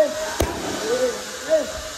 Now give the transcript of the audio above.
Yes. Yes.